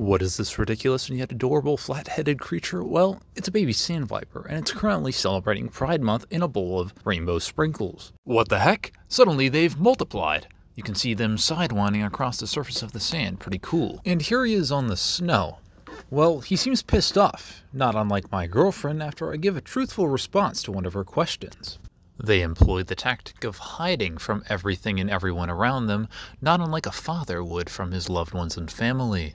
What is this ridiculous and yet adorable flat-headed creature? Well, it's a baby sand viper, and it's currently celebrating Pride Month in a bowl of rainbow sprinkles. What the heck? Suddenly they've multiplied. You can see them sidewinding across the surface of the sand, pretty cool. And here he is on the snow. Well, he seems pissed off, not unlike my girlfriend after I give a truthful response to one of her questions. They employ the tactic of hiding from everything and everyone around them, not unlike a father would from his loved ones and family.